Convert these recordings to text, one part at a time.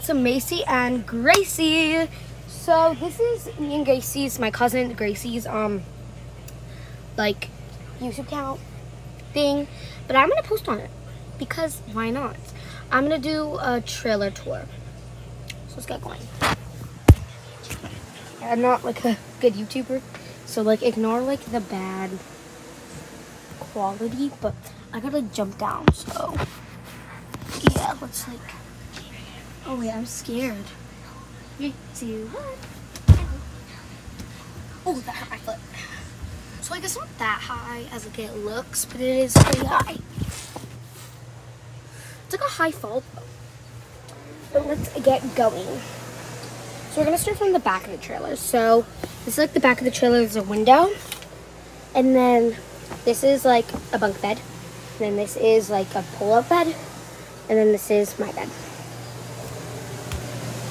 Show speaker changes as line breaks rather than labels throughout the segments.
to Macy and Gracie. So this is me and Gracie's, my cousin Gracie's, um, like YouTube account thing, but I'm gonna post on it because why not? I'm gonna do a trailer tour. So let's get going. I'm not like a good YouTuber, so like ignore like the bad quality, but I gotta like jump down, so yeah, let's like Oh wait, I'm scared. Three, two, one. Oh, that hurt my foot. So like it's not that high as like it looks, but it is pretty high. It's like a high fall. But let's get going. So we're gonna start from the back of the trailer. So this is like the back of the trailer, there's a window. And then this is like a bunk bed. And then this is like a pull-up bed. And then this is my bed.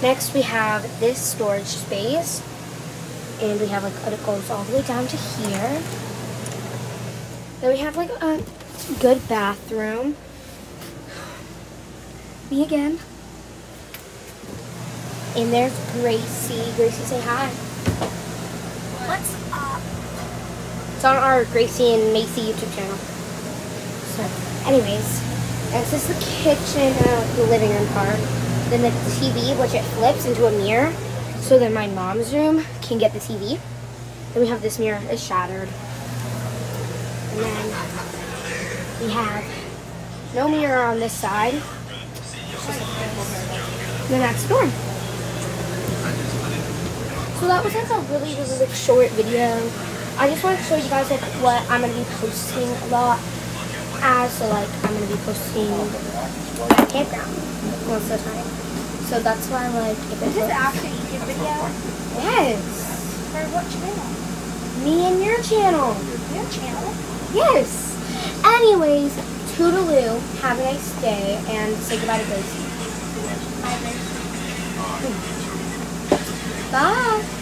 Next we have this storage space. And we have like, it goes all the way down to here. Then we have like a good bathroom. Me again. And there's Gracie. Gracie, say hi. What's up? It's on our Gracie and Macy YouTube channel. So, anyways, this is the kitchen, uh, the living room part. Then the TV, which it flips into a mirror, so then my mom's room can get the TV. Then we have this mirror, it's shattered. And then we have no mirror on this side. The next door. So that was like a really, really like short video. I just want to show you guys like what I'm going to be posting a lot as. So like I'm to be posting campground most of the time. So that's why like if
Is this after YouTube video?
Yes.
For what channel?
Me and your channel.
Your channel?
Yes. Anyways, toodaloo. Have a nice day and say goodbye to Gracie.
I
Bye.